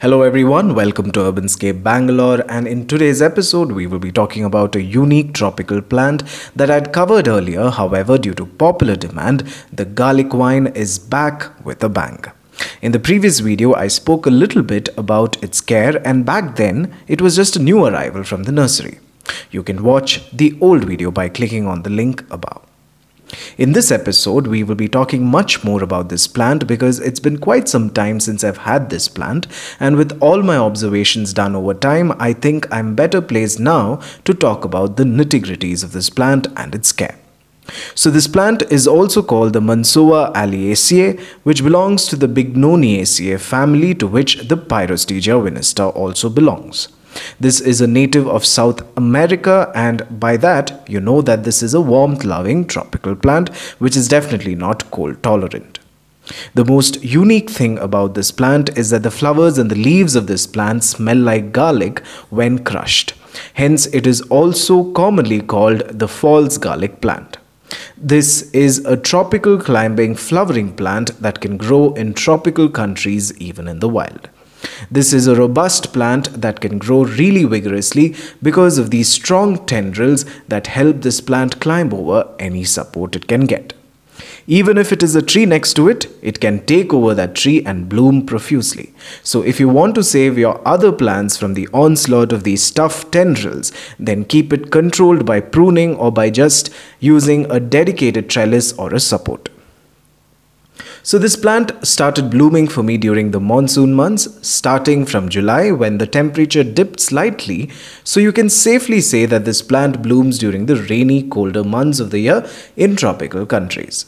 Hello everyone, welcome to Urbanscape Bangalore and in today's episode we will be talking about a unique tropical plant that I'd covered earlier however due to popular demand the garlic vine is back with a bang. In the previous video I spoke a little bit about its care and back then it was just a new arrival from the nursery. You can watch the old video by clicking on the link above. In this episode, we will be talking much more about this plant because it's been quite some time since I've had this plant, and with all my observations done over time, I think I'm better placed now to talk about the nitty gritties of this plant and its care. So, this plant is also called the Mansoa alliaceae, which belongs to the Bignoniaceae family to which the Pyrostegia venusta also belongs. This is a native of South America and by that you know that this is a warmth loving tropical plant which is definitely not cold tolerant. The most unique thing about this plant is that the flowers and the leaves of this plant smell like garlic when crushed. Hence it is also commonly called the false garlic plant. This is a tropical climbing flowering plant that can grow in tropical countries even in the wild. This is a robust plant that can grow really vigorously because of these strong tendrils that help this plant climb over any support it can get. Even if it is a tree next to it, it can take over that tree and bloom profusely. So if you want to save your other plants from the onslaught of these tough tendrils, then keep it controlled by pruning or by just using a dedicated trellis or a support. So this plant started blooming for me during the monsoon months, starting from July when the temperature dipped slightly. So you can safely say that this plant blooms during the rainy, colder months of the year in tropical countries.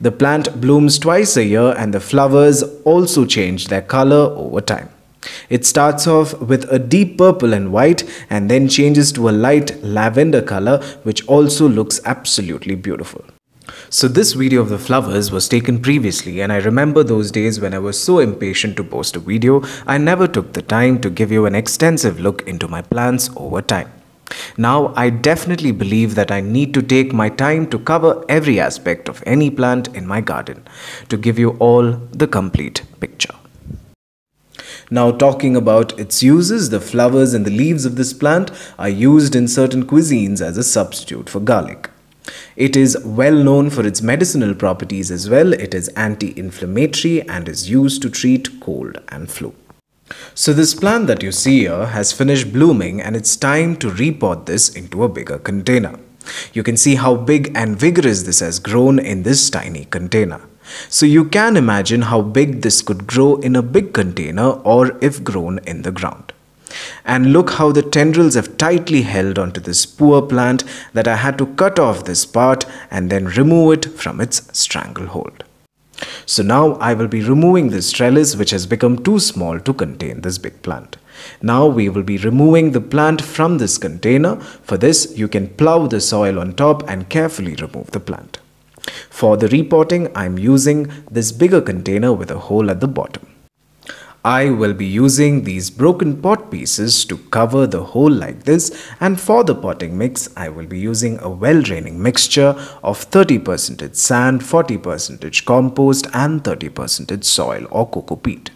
The plant blooms twice a year and the flowers also change their color over time. It starts off with a deep purple and white and then changes to a light lavender color which also looks absolutely beautiful. So this video of the flowers was taken previously and I remember those days when I was so impatient to post a video, I never took the time to give you an extensive look into my plants over time. Now, I definitely believe that I need to take my time to cover every aspect of any plant in my garden to give you all the complete picture. Now talking about its uses, the flowers and the leaves of this plant are used in certain cuisines as a substitute for garlic. It is well known for its medicinal properties as well. It is anti-inflammatory and is used to treat cold and flu. So this plant that you see here has finished blooming and it's time to repot this into a bigger container. You can see how big and vigorous this has grown in this tiny container. So you can imagine how big this could grow in a big container or if grown in the ground. And look how the tendrils have tightly held onto this poor plant that I had to cut off this part and then remove it from its stranglehold. So now I will be removing this trellis which has become too small to contain this big plant. Now we will be removing the plant from this container. For this you can plow the soil on top and carefully remove the plant. For the repotting I am using this bigger container with a hole at the bottom. I will be using these broken pot pieces to cover the hole like this and for the potting mix I will be using a well draining mixture of 30% sand, 40% compost and 30% soil or coco peat.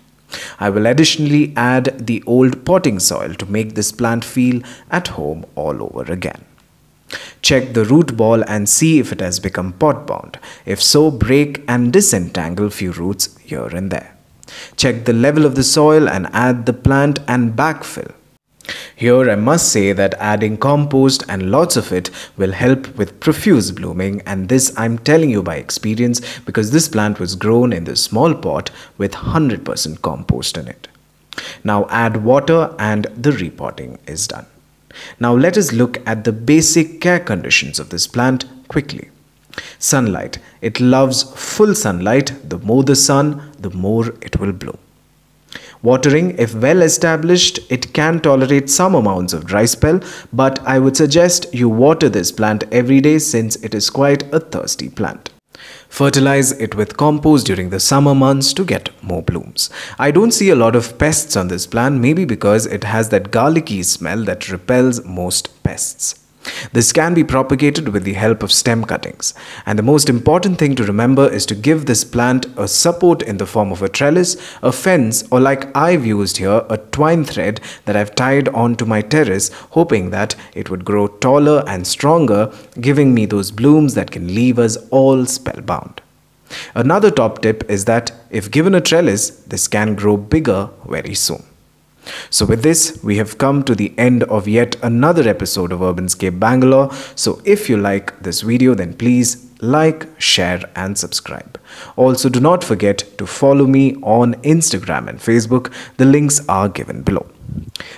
I will additionally add the old potting soil to make this plant feel at home all over again. Check the root ball and see if it has become pot bound. If so, break and disentangle few roots here and there. Check the level of the soil and add the plant and backfill. Here I must say that adding compost and lots of it will help with profuse blooming and this I'm telling you by experience because this plant was grown in this small pot with 100% compost in it. Now add water and the repotting is done. Now let us look at the basic care conditions of this plant quickly. Sunlight. It loves full sunlight. The more the sun, the more it will bloom. Watering, if well established, it can tolerate some amounts of dry spell, but I would suggest you water this plant every day since it is quite a thirsty plant. Fertilize it with compost during the summer months to get more blooms. I don't see a lot of pests on this plant, maybe because it has that garlicky smell that repels most pests. This can be propagated with the help of stem cuttings. And the most important thing to remember is to give this plant a support in the form of a trellis, a fence, or like I've used here, a twine thread that I've tied onto my terrace, hoping that it would grow taller and stronger, giving me those blooms that can leave us all spellbound. Another top tip is that if given a trellis, this can grow bigger very soon. So, with this, we have come to the end of yet another episode of Urbanscape Bangalore. So, if you like this video, then please like, share, and subscribe. Also, do not forget to follow me on Instagram and Facebook. The links are given below.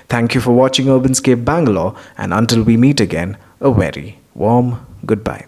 Thank you for watching Urbanscape Bangalore, and until we meet again, a very warm goodbye.